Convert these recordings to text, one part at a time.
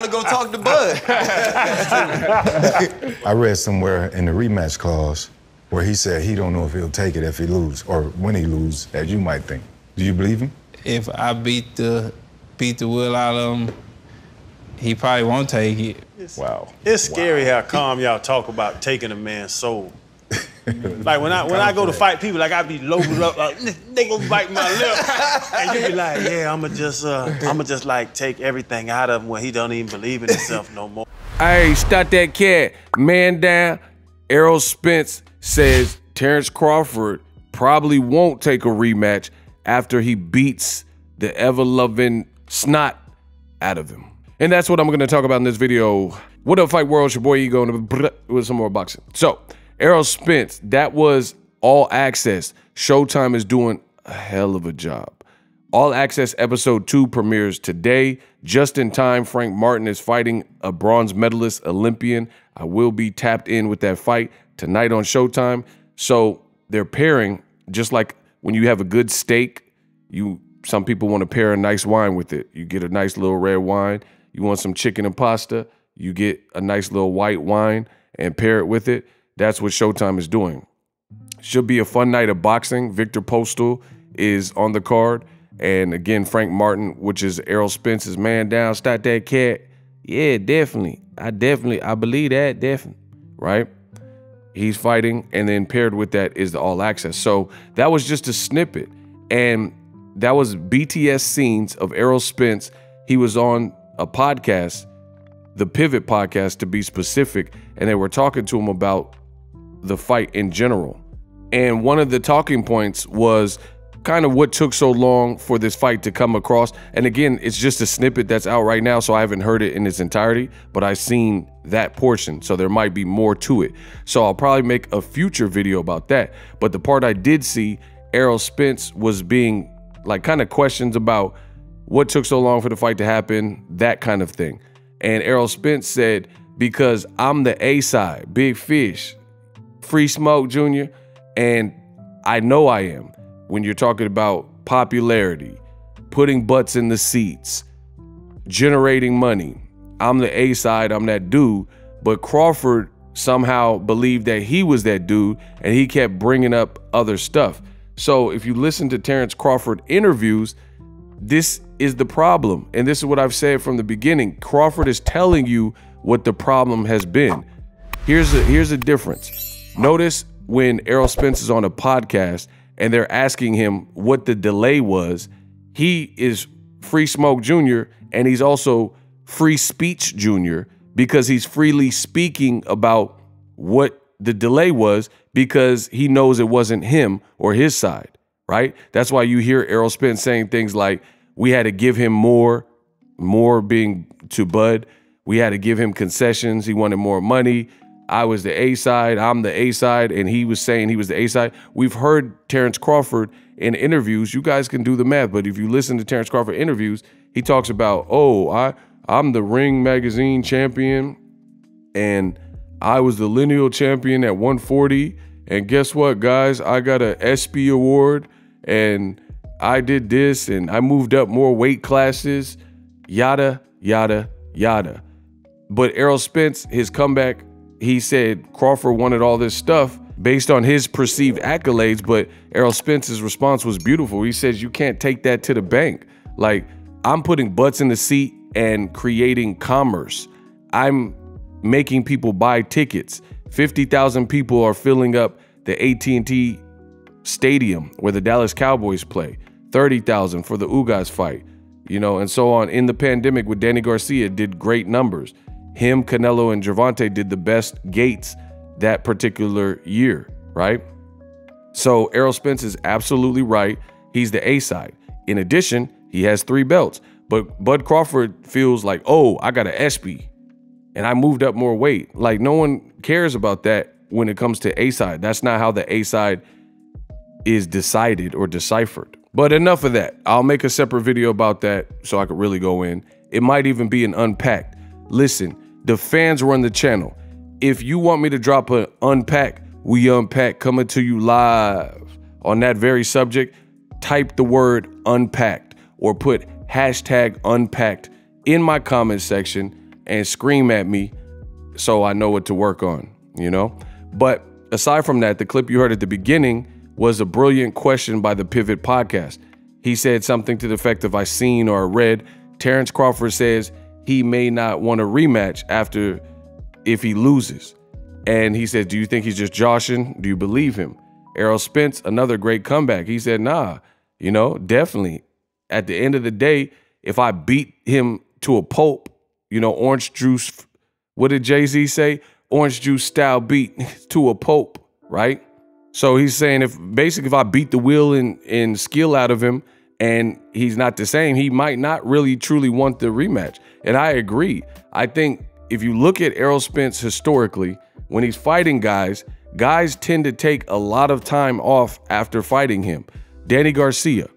to go talk to Bud. I read somewhere in the rematch clause where he said he don't know if he'll take it if he lose or when he lose, as you might think. Do you believe him? If I beat the beat the will out of him, he probably won't take it. Wow. It's scary how calm y'all talk about taking a man's soul. like when I when I go to fight people, like I be loaded up, like they gonna bite my lip, and you be like, yeah, I'ma just uh, I'ma just like take everything out of him when he don't even believe in himself no more. Hey, stop that cat. Man down. Errol Spence says Terence Crawford probably won't take a rematch after he beats the ever loving snot out of him. And that's what I'm going to talk about in this video. What up, Fight World? It's your boy Ego with some more boxing. So, Errol Spence, that was all access. Showtime is doing a hell of a job. All Access Episode 2 premieres today. Just in time, Frank Martin is fighting a bronze medalist Olympian. I will be tapped in with that fight tonight on Showtime. So they're pairing, just like when you have a good steak, you some people want to pair a nice wine with it. You get a nice little red wine. You want some chicken and pasta, you get a nice little white wine and pair it with it. That's what Showtime is doing. Should be a fun night of boxing. Viktor Postol is on the card. And again, Frank Martin, which is Errol Spence's man down, start that cat. Yeah, definitely. I definitely, I believe that, definitely. Right? He's fighting, and then paired with that is the all access. So that was just a snippet. And that was BTS scenes of Errol Spence. He was on a podcast, the Pivot podcast to be specific, and they were talking to him about the fight in general. And one of the talking points was kind of what took so long for this fight to come across. And again, it's just a snippet that's out right now, so I haven't heard it in its entirety, but I've seen that portion, so there might be more to it. So I'll probably make a future video about that. But the part I did see, Errol Spence was being like kind of questions about what took so long for the fight to happen, that kind of thing. And Errol Spence said, because I'm the A side, big fish, free smoke, Junior, and I know I am when you're talking about popularity, putting butts in the seats, generating money. I'm the A side, I'm that dude. But Crawford somehow believed that he was that dude and he kept bringing up other stuff. So if you listen to Terence Crawford interviews, this is the problem. And this is what I've said from the beginning. Crawford is telling you what the problem has been. Here's a here's a difference. Notice when Errol Spence is on a podcast and they're asking him what the delay was, he is Free Smoke Jr. and he's also Free Speech Jr. because he's freely speaking about what the delay was because he knows it wasn't him or his side, right? That's why you hear Errol Spence saying things like, we had to give him more, more being to Bud. We had to give him concessions. He wanted more money. I was the A side, I'm the A side, and he was saying he was the A side. We've heard Terence Crawford in interviews. You guys can do the math, but if you listen to Terence Crawford interviews, he talks about, oh, I I'm the Ring Magazine champion, and I was the lineal champion at 140. And guess what, guys? I got a ESPY award, and I did this, and I moved up more weight classes, yada yada yada. But Errol Spence, his comeback he said Crawford wanted all this stuff based on his perceived accolades, but Errol Spence's response was beautiful. He says, You can't take that to the bank. Like, I'm putting butts in the seat and creating commerce. I'm making people buy tickets. 50,000 people are filling up the AT&T stadium where the Dallas Cowboys play. 30,000 for the Ugas fight, you know, and so on. In the pandemic with Danny Garcia did great numbers him, Canelo, and Gervonta did the best gates that particular year, right? So Errol Spence is absolutely right. He's the A side. In addition, he has three belts. But Bud Crawford feels like, oh, I got an ESPY and I moved up more weight. Like no one cares about that when it comes to A side. That's not how the A side is decided or deciphered. But enough of that. I'll make a separate video about that so I could really go in. It might even be an unpacked. Listen, the fans run the channel. If you want me to drop an unpack, we unpack coming to you live on that very subject, type the word unpacked or put hashtag unpacked in my comment section. and scream at me so I know what to work on, you know? But aside from that, the clip you heard at the beginning was a brilliant question by the Pivot podcast. He said something to the effect of I seen or read. Terence Crawford says he may not want a rematch after if he loses. And he said, Do you think he's just joshing? Do you believe him? Errol Spence, another great comeback. He said, Nah, you know, definitely. At the end of the day, if I beat him to a pulp, you know, orange juice, what did Jay Z say? Orange juice style beat to a pulp, right? So he's saying if basically if I beat the will and, and skill out of him and he's not the same, he might not really truly want the rematch. And I agree. I think if you look at Errol Spence historically, when he's fighting guys, guys tend to take a lot of time off after fighting him. Danny Garcia,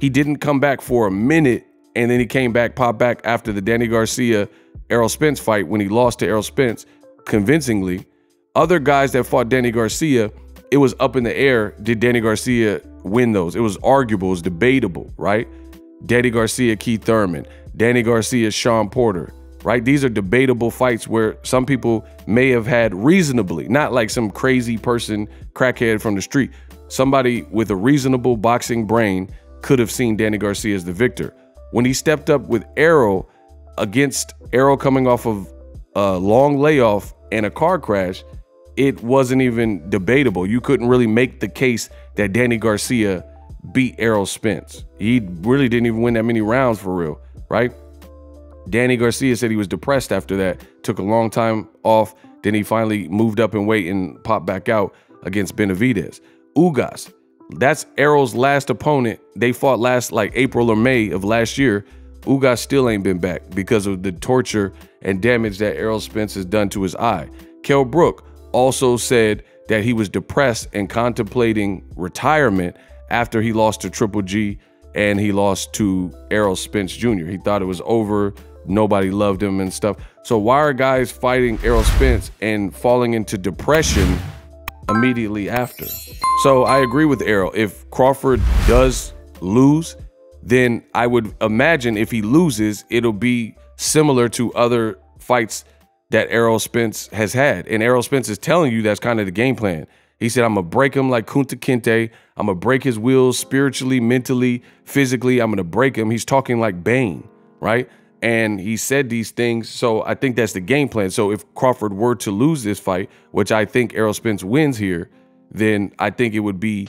he didn't come back for a minute and then he came back, popped back after the Danny Garcia Errol Spence fight when he lost to Errol Spence convincingly. Other guys that fought Danny Garcia, it was up in the air. Did Danny Garcia win those? It was arguable, it was debatable, right? Danny Garcia, Keith Thurman, Danny Garcia, Shawn Porter, right? These are debatable fights where some people may have had reasonably, not like some crazy person, crackhead from the street. Somebody with a reasonable boxing brain could have seen Danny Garcia as the victor. When he stepped up with Arrow against Arrow coming off of a long layoff and a car crash, it wasn't even debatable. You couldn't really make the case that Danny Garcia beat Errol Spence. He really didn't even win that many rounds for real, right? Danny Garcia said he was depressed after that, took a long time off. Then he finally moved up in weight and popped back out against Benavidez. Ugas, that's Errol's last opponent. They fought last like April or May of last year. Ugas still ain't been back because of the torture and damage that Errol Spence has done to his eye. Kell Brook also said that he was depressed and contemplating retirement after he lost to Triple G and he lost to Errol Spence Jr. He thought it was over. Nobody loved him and stuff. So why are guys fighting Errol Spence and falling into depression immediately after? So I agree with Errol. If Crawford does lose, then I would imagine if he loses, it'll be similar to other fights that Errol Spence has had. And Errol Spence is telling you that's kind of the game plan. He said, I'm gonna break him like Kunta Kinte. I'm gonna break his wheels spiritually, mentally, physically. I'm gonna break him. He's talking like Bane, right? And he said these things. So I think that's the game plan. So if Crawford were to lose this fight, which I think Errol Spence wins here, then I think it would be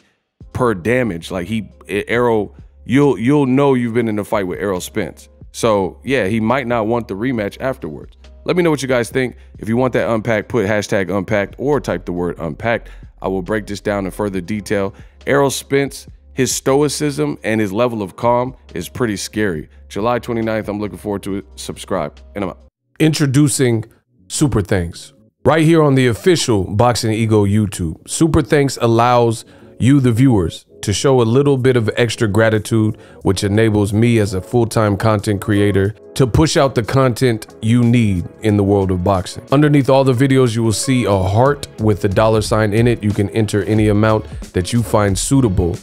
per damage. Like he Errol, you'll you'll know you've been in a fight with Errol Spence. So yeah, he might not want the rematch afterwards. Let me know what you guys think. If you want that unpacked, put hashtag unpacked or type the word unpacked. I will break this down in further detail. Errol Spence, his stoicism and his level of calm is pretty scary. July 29th, I'm looking forward to it. Subscribe, and I'm out. Introducing Super Thanks. Right here on the official Boxing Ego YouTube. Super Thanks allows you, the viewers, to show a little bit of extra gratitude, which enables me as a full time content creator to push out the content you need in the world of boxing. Underneath all the videos, you will see a heart with the dollar sign in it. You can enter any amount that you find suitable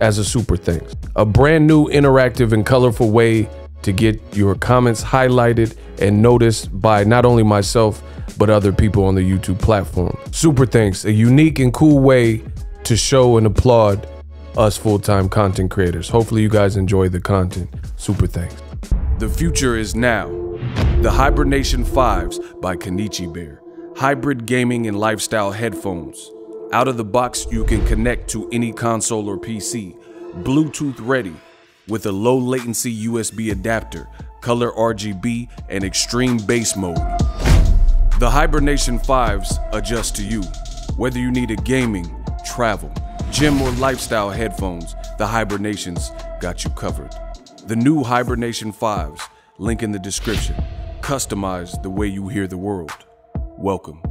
as a super thanks. A brand new, interactive, and colorful way to get your comments highlighted and noticed by not only myself, but other people on the YouTube platform. Super thanks, a unique and cool way to show and applaud us full-time content creators. Hopefully you guys enjoy the content. Super thanks. The future is now. The Hibernation 5s by Kenichi Bear. Hybrid gaming and lifestyle headphones. Out of the box, you can connect to any console or PC. Bluetooth ready with a low latency USB adapter, color RGB, and extreme bass mode. The Hibernation 5s adjust to you. Whether you need a gaming, travel, gym, or lifestyle headphones, the Hibernations got you covered. The new Hibernation 5s, link in the description. Customize the way you hear the world. Welcome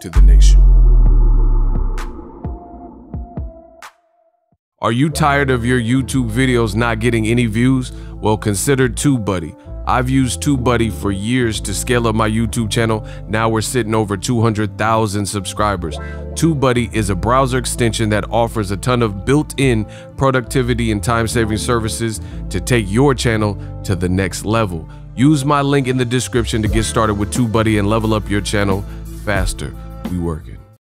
to the nation. Are you tired of your YouTube videos not getting any views? Well, consider TubeBuddy. I've used TubeBuddy for years to scale up my YouTube channel. Now we're sitting over 200,000 subscribers. TubeBuddy is a browser extension that offers a ton of built-in productivity and time-saving services to take your channel to the next level. Use my link in the description to get started with TubeBuddy and level up your channel faster. We working.